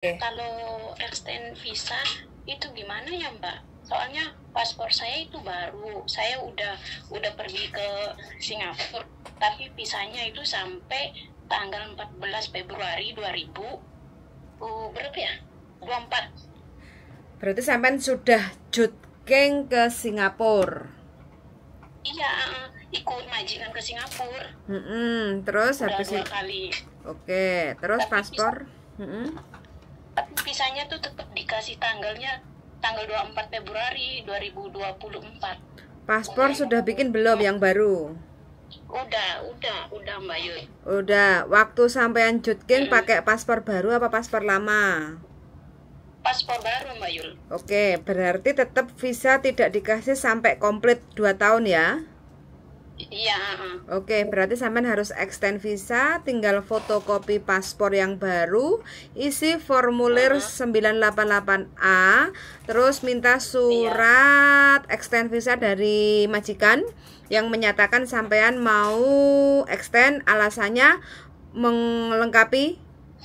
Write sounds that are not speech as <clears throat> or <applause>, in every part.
Kalau extend visa itu gimana ya Mbak? Soalnya paspor saya itu baru. Saya udah udah pergi ke Singapura, tapi visanya itu sampai tanggal 14 Februari 2000 uh, berapa ya? 24. Berarti sampean sudah jutgeng ke Singapura. Iya, ikut majikan ke Singapura. Mm-mm, terus Udah habis dua itu kali. Oke, terus Tapi paspor? Mm-mm. Tapi visanya tuh tetap dikasih tanggalnya tanggal 24 Februari 2024. Paspor sudah bikin belum yang baru? Udah, udah, udah Mbak Yul. Udah, waktu sampean jutgeng pakai paspor baru apa paspor lama? Paspor baru Mbak Yul. Oke, berarti tetap visa tidak dikasih sampai komplit 2 tahun ya? Iya. Oke, berarti sampean harus extend visa, tinggal fotokopi paspor yang baru, isi formulir 988A, terus minta surat extend visa dari majikan yang menyatakan sampean mau extend alasannya melengkapi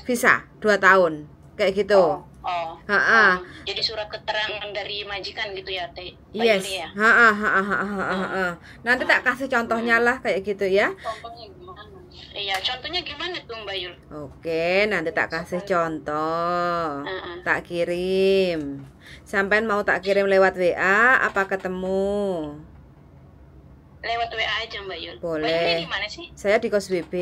visa 2 tahun. Kayak gitu. Oh. Ha-ha. oh. Jadi surat keterangan dari majikan gitu ya, Teh? Mbak Yes. Ya? Ha, ha, ha, ha, ha, ha, ha, ha. Nanti tak kasih contohnya lah kayak gitu ya. Contohnya gimana? Iya, contohnya gimana tuh Mbak Yul? Oke, nanti tak kasih contoh. Heeh. Tak kirim. Sampai mau tak kirim lewat WA apa ketemu? Lewat WA aja Mbak Yul. Mbak Boleh. Yuli di mana sih? Saya di Kos BB.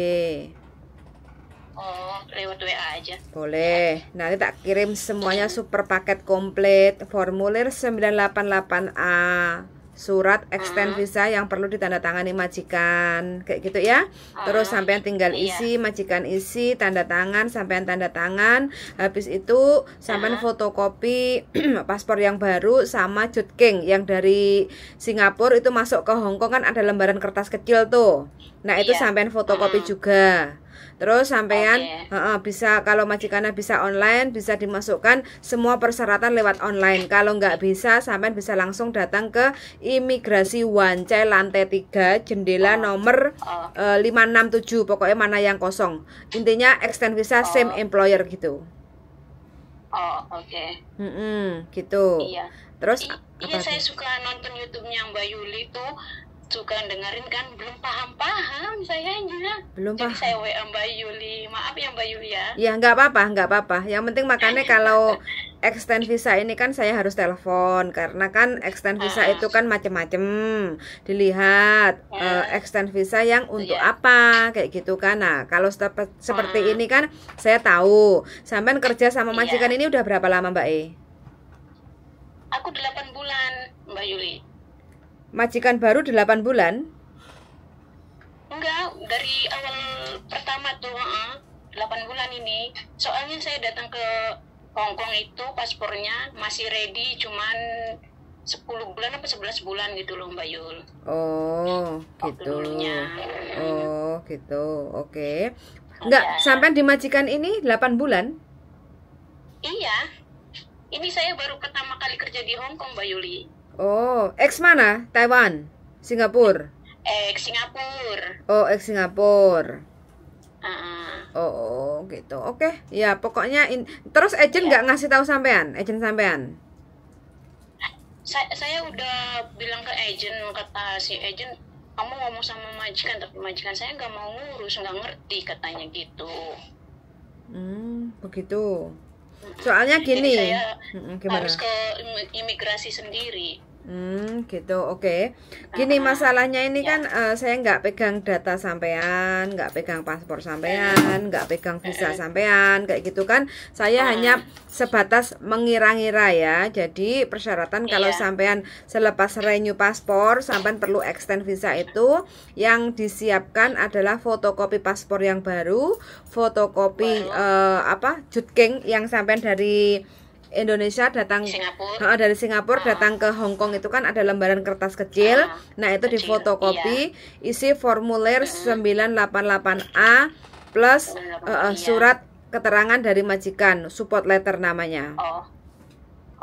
Oh, lewat WA aja. Boleh. Nanti tak kirim semuanya super paket komplit, formulir 988A, surat extend visa yang perlu ditandatangani majikan, kayak gitu ya. Terus Ah, sampean tinggal iya. isi, majikan isi, tanda tangan, sampean tanda tangan. Habis itu sampean fotokopi <clears throat> paspor yang baru sama jutking yang dari Singapura itu masuk ke Hong Kong kan ada lembaran kertas kecil tuh. Nah, itu Iya. sampean fotokopi juga. Terus sampean Oke. Heeh, bisa kalau majikannya bisa online bisa dimasukkan semua persyaratan lewat online. Kalau nggak bisa sampean bisa langsung datang ke imigrasi Wancai lantai 3 jendela nomor Oh. eh, 567 pokoknya mana yang kosong. Intinya extend visa same employer gitu. Oh, oke. Mm-mm, gitu. Iya. Terus I- iya, saya suka nonton YouTube-nya Mbak Yuli tuh suka dengerin kan belum paham-paham sayanya. Belum Jadi paham. saya WA Mbak Yuli. Maaf ya Mbak Yuli ya. Ya nggak apa-apa, nggak apa-apa. Yang penting makanya <laughs> kalau extend visa ini kan saya harus telepon karena kan extend visa Ah. itu kan macem-macem. Dilihat eh, extend visa yang untuk Iya. apa kayak gitu kan. Nah kalau sepe- seperti Ah. ini kan saya tahu. Sampean kerja sama Iya. majikan ini udah berapa lama Mbak E? Aku 8 bulan Mbak Yuli. Majikan baru 8 bulan. Enggak, dari awal pertama tuh, heeh, 8 bulan ini. Soalnya saya datang ke Hong Kong itu paspornya masih ready cuman 10 bulan apa 11 bulan gitu loh Mbak Yul. Oh, gitu. dulunya. Oh, gitu. Oke. Enggak, Iya. sampean di majikan ini 8 bulan? Iya. Ini saya baru pertama kali kerja di Hong Kong Mbak Yuli. Oh, ex mana? Taiwan, Singapura. Eh, ke Singapura. Oh, ex Singapura. Heeh. Oh, oh, gitu. Oke, ya pokoknya in... terus agent nggak ngasih tahu sampean, agent sampean. saya, saya udah bilang ke agent kata si agent kamu ngomong sama majikan tapi majikan saya nggak mau ngurus nggak ngerti katanya gitu Hmm, begitu. Soalnya gini. Jadi saya gimana? harus ke imi- imigrasi sendiri Hmm, gitu. Oke. Gini masalahnya ini kan eh, saya nggak pegang data sampean, nggak pegang paspor sampean, nggak pegang visa sampean, kayak gitu kan. Saya hanya sebatas mengira-ngira ya. Jadi persyaratan kalau Iya. sampean selepas renew paspor, sampean perlu extend visa itu yang disiapkan adalah fotokopi paspor yang baru, fotokopi eh, apa? jutking yang sampean dari Indonesia datang Singapura Heeh, dari Singapura datang ke Hong Kong itu kan ada lembaran kertas kecil. Ah, nah, itu kecil, iya. difotokopi, isi formulir 988A plus eh, iya. surat keterangan dari majikan, support letter namanya. oh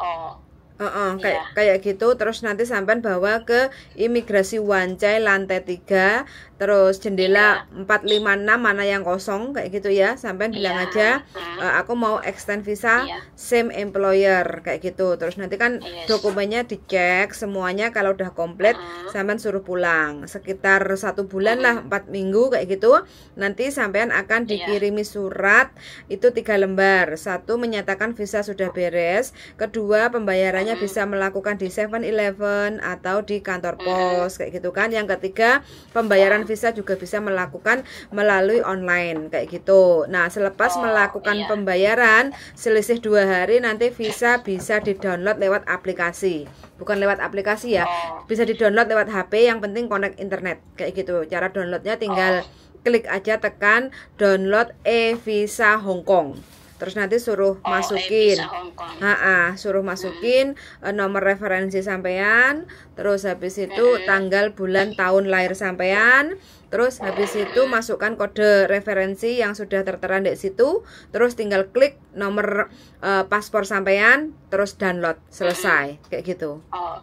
oh Uh -uh, kayak Iya. kayak gitu terus nanti sampean bawa ke imigrasi Wancai lantai 3 terus jendela 456 mana yang kosong kayak gitu ya sampean bilang Iya. aja. "Eh, aku mau extend visa Iya. same employer kayak gitu terus nanti kan Yes. dokumennya dicek semuanya kalau udah komplit Hmm. sampean suruh pulang sekitar satu bulan lah empat minggu kayak gitu nanti sampean akan Iya. dikirimi surat itu tiga lembar satu menyatakan visa sudah beres kedua pembayarannya Mm-mm. bisa melakukan di 7-Eleven atau di kantor pos kayak gitu kan. Yang ketiga pembayaran visa juga bisa melakukan melalui online kayak gitu. Nah selepas Oh, melakukan iya. pembayaran selisih dua hari nanti visa bisa di download lewat aplikasi. Bukan lewat aplikasi ya Oh. bisa di download lewat HP yang penting connect internet kayak gitu. Cara downloadnya tinggal klik aja tekan download e-visa Hong Kong terus nanti suruh Oh, masukin eh, Kong. Ha suruh masukin eh, nomor referensi sampean, terus habis itu Mm-mm. tanggal bulan tahun lahir sampean, terus habis itu masukkan kode referensi yang sudah tertera di situ, terus tinggal klik nomor eh, paspor sampean, terus download, selesai kayak gitu. Oh.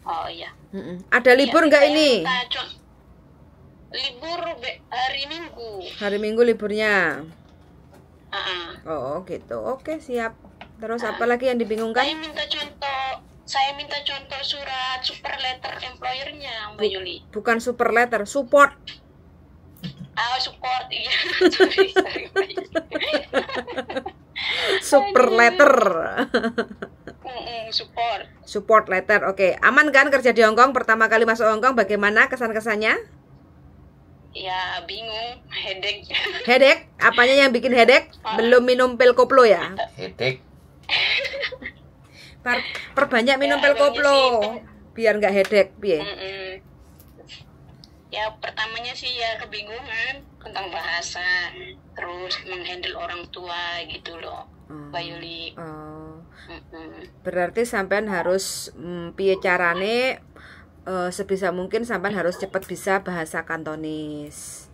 Oh iya. Mm-mm. Ada libur Iya, nggak saya ini? Libur hari Minggu. Hari Minggu liburnya. Ah. Oh gitu, oke siap. Terus apa lagi yang dibingungkan? Saya minta contoh, saya minta contoh surat super letter employernya, Mbak Bu- Yuli. Bukan super letter, support. Ah, support, <laughs> iya. sorry, sorry. <laughs> Super letter. Support. Support letter. Oke, aman kan kerja di Hongkong? Pertama kali masuk Hongkong bagaimana kesan-kesannya? Ya, bingung, headache. <laughs> Headache? Apanya yang bikin headache? Belum minum pil koplo ya? Headache. Per- perbanyak minum Ya, pil koplo sih. biar nggak headache, piye? Mm-mm. Ya, pertamanya sih ya kebingungan tentang bahasa, terus menghandle orang tua gitu loh, Oh. Mbak Yuli. Oh, berarti sampean harus mm, piye carane eh, sebisa mungkin sampean harus cepat bisa bahasa Kantonis.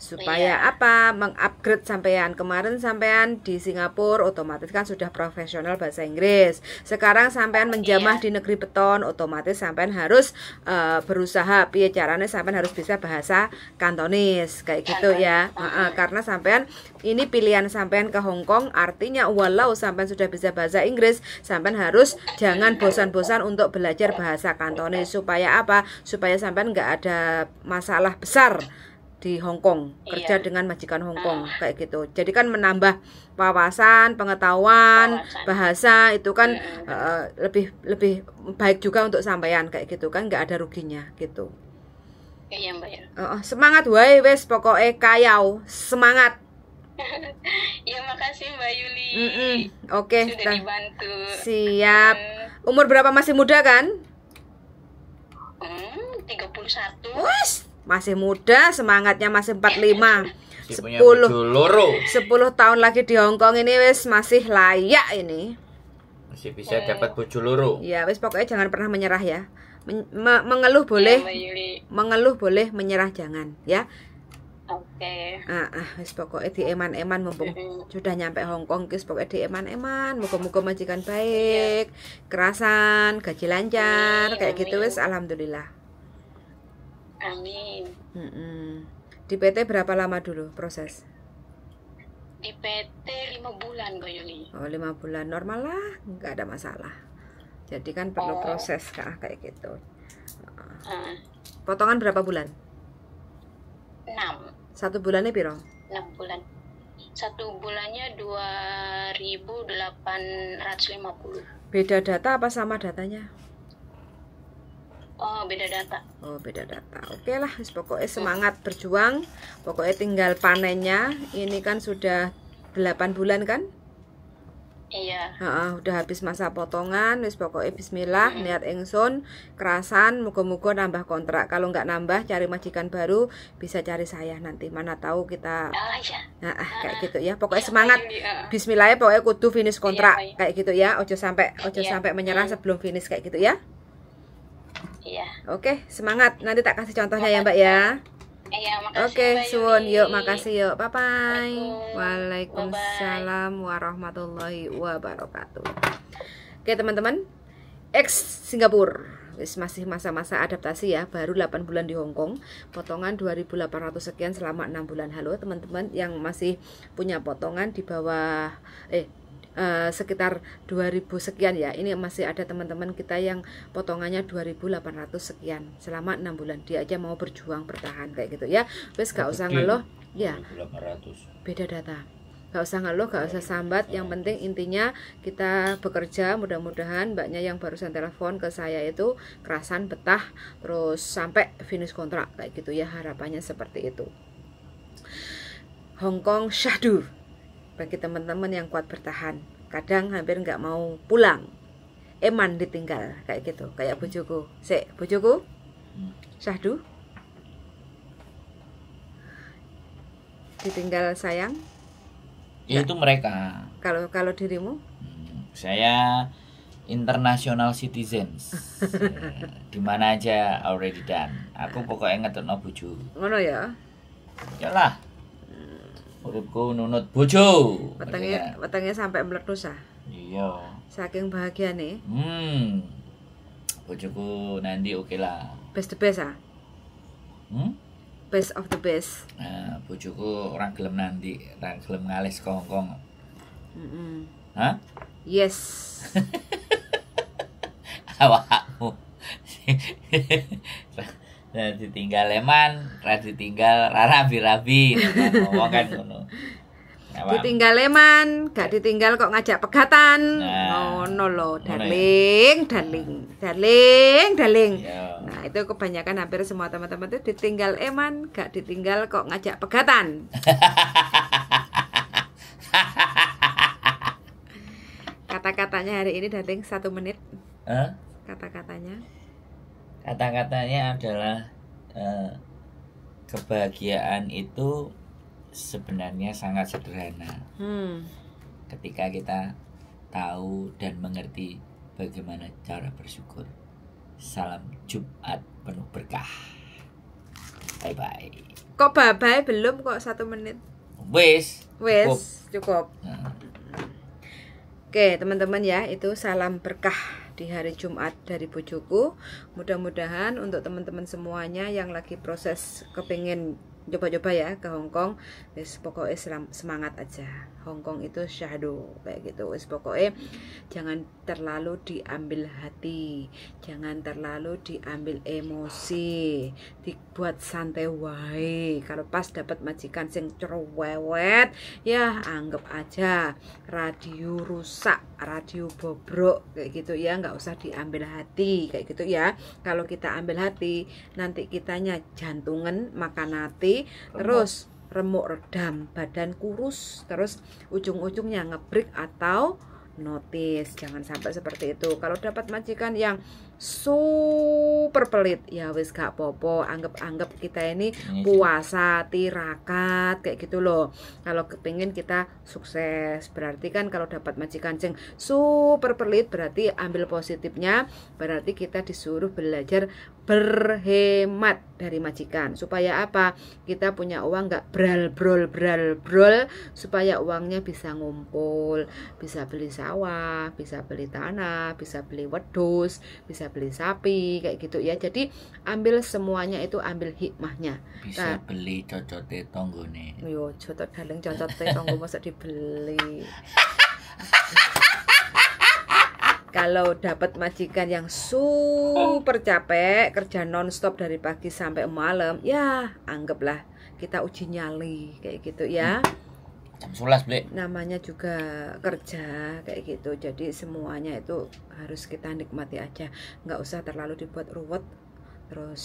Supaya Iya. apa? Mengupgrade sampean. Kemarin sampean di Singapura otomatis kan sudah profesional bahasa Inggris. Sekarang sampean menjamah Iya. di negeri beton, otomatis sampean harus eh, berusaha piye carane sampean harus bisa bahasa Kantonis kayak gitu ya. Kantonis. Heeh, karena sampean ini pilihan sampean ke Hong Kong artinya walau sampean sudah bisa bahasa Inggris, sampean harus jangan bosan-bosan untuk belajar bahasa Kantonis supaya apa? Supaya sampean nggak ada masalah besar di Hong Kong kerja Iya. dengan majikan Hong Kong kayak gitu. Jadi kan menambah wawasan, pengetahuan, Wawasan. bahasa itu kan Mm-mm. eh, lebih lebih baik juga untuk sampean kayak gitu kan nggak ada ruginya gitu. Iya, Mbak oh, semangat wae wes pokoknya kayau semangat. <laughs> Ya, makasih Mbak Yuli. Mm-mm. Oke, Sudah ta- dibantu. siap. Umur berapa masih muda kan? Hmm, 31. Wes, masih muda, semangatnya masih 45. Si punya 10 bojo loro. 10 tahun lagi di Hong Kong ini wes masih layak ini. Masih bisa dapat bojo loro. Ya, wes pokoknya jangan pernah menyerah ya. Men- me- mengeluh boleh, Ya, mengeluh boleh, menyerah jangan ya. Oke. Ah, ah wes pokoknya di eman-eman mumpung sudah nyampe Hong Kong guys pokoknya di eman-eman muka-muka majikan baik kerasan gaji lancar Amin, kayak gitu wes alhamdulillah Amin. Mm-mm. di PT berapa lama dulu proses Di PT 5 bulan, Mbak Yuli. oh lima bulan normal lah nggak ada masalah jadi kan perlu Oh. proses kah kayak gitu Ah, potongan berapa bulan 6. satu bulannya piro 6 bulan. Satu bulannya 2.850. beda data apa sama datanya Oh, beda data. Oh beda data. Oke lah, wis pokoknya semangat berjuang. Pokoknya tinggal panennya. Ini kan sudah 8 bulan kan? Iya. Heeh, udah habis masa potongan. Wis pokoknya Bismillah, niat ingsun, kerasan, muga-muga nambah kontrak. Kalau nggak nambah, cari majikan baru, bisa cari saya nanti. Mana tahu kita, Ah, iya. nah, ah, kayak gitu ya. Pokoknya Iya, semangat. Ah. Bismillah ya, pokoknya kudu finish kontrak Iya, kayak gitu ya. Ojo sampai, ojo Iya. sampai menyerah Hmm. sebelum finish kayak gitu ya. Iya. Oke, semangat. Nanti tak kasih contohnya ya, Mbak ya. Iya, makasih Oke, suwun. Yuk, makasih yuk. Bye bye. Waalaikumsalam warahmatullahi wabarakatuh. Oke, teman-teman. ex Singapura masih masa-masa adaptasi ya baru 8 bulan di Hong Kong potongan 2800 sekian selama 6 bulan halo teman-teman yang masih punya potongan di bawah eh uh, sekitar 2000 sekian ya. Ini masih ada teman-teman kita yang potongannya 2800 sekian. Selama 6 bulan. Dia aja mau berjuang bertahan kayak gitu ya. Wes gak usah ngeluh. Ya. beda data. Gak usah ngeluh gak usah sambat. Yang penting intinya kita bekerja. Mudah-mudahan mbaknya yang barusan telepon ke saya itu kerasan betah terus sampai finish kontrak kayak gitu ya. Harapannya seperti itu. Hong Kong syahdu bagi teman-teman yang kuat bertahan kadang hampir nggak mau pulang eman ditinggal kayak gitu kayak bujuku se bujuku syahdu ditinggal sayang Ya, itu mereka. Kalau kalau dirimu? Hmm, saya international citizens. <laughs> di mana aja already done. Aku pokoknya ngetutno bojo. Ngono ya. Yalah. Uripku nunut bojo. Wetenge wetenge sampai meletus ah. Iya. Saking bahagia nih. Hmm. Bojoku nanti oke okay lah. Best the best ah. Hmm? best of the best nah bojoku orang gelem nanti orang gelem ngalis kongkong mm -hmm. hah yes <laughs> awakmu <laughs> Nah, ditinggal leman, ra ditinggal rabi-rabi, ngomong kan ngono. Ditinggal leman, gak ditinggal kok ngajak pegatan. Nah, ngono lo, ya. darling, darling, darling, darling. Yeah. Nah, itu kebanyakan hampir semua teman-teman itu ditinggal eman, gak ditinggal kok ngajak pegatan. <laughs> Kata-katanya hari ini darling satu menit. Huh? Kata-katanya. Kata-katanya adalah uh, kebahagiaan itu sebenarnya sangat sederhana. Hmm. Ketika kita tahu dan mengerti bagaimana cara bersyukur. Salam Jumat penuh berkah. Bye bye. Kok bye bye belum kok satu menit? Wes. Wes cukup. cukup. Nah. Oke teman-teman ya itu salam berkah di hari Jumat dari bojoku. Mudah-mudahan untuk teman-teman semuanya yang lagi proses kepingin coba-coba ya ke Hong Kong wis pokoknya semangat aja. Hong Kong itu syahdu kayak gitu. Wis pokoknya jangan terlalu diambil hati jangan terlalu diambil emosi dibuat santai wae. Kalau pas dapat majikan sing cerewet ya anggap aja radio rusak radio bobrok kayak gitu ya. Nggak usah diambil hati kayak gitu ya. Kalau kita ambil hati nanti kitanya jantungan makan hati terus remuk redam badan kurus terus ujung-ujungnya ngebrik atau notice jangan sampai seperti itu. Kalau dapat majikan yang super pelit. Ya wis gak popo anggap-anggap kita ini puasa tirakat kayak gitu loh. Kalau kepingin kita sukses. Berarti kan kalau dapat majikan yang super pelit. Berarti ambil positifnya. Berarti kita disuruh belajar berhemat dari majikan. Supaya apa? Kita punya uang nggak bral brol bral brol supaya uangnya bisa ngumpul. Bisa beli sawah bisa beli tanah bisa beli wedus bisa beli sapi kayak gitu ya. Jadi ambil semuanya itu ambil hikmahnya. Bisa nah, beli cocote tonggone. yo cocot daleng cocote tonggo masa dibeli? <laughs> Kalau dapat majikan yang super capek kerja nonstop dari pagi sampai malam ya anggaplah kita uji nyali kayak gitu ya jam sulas beli namanya juga kerja kayak gitu. Jadi semuanya itu harus kita nikmati aja. Nggak usah terlalu dibuat ruwet. Terus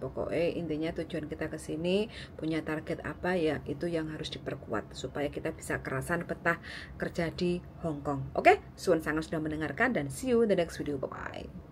pokoknya intinya tujuan kita ke sini punya target apa ya itu yang harus diperkuat supaya kita bisa kerasan betah kerja di Hong Kong. Oke? Okay? Suun sangat sudah mendengarkan dan see you in the next video. Bye bye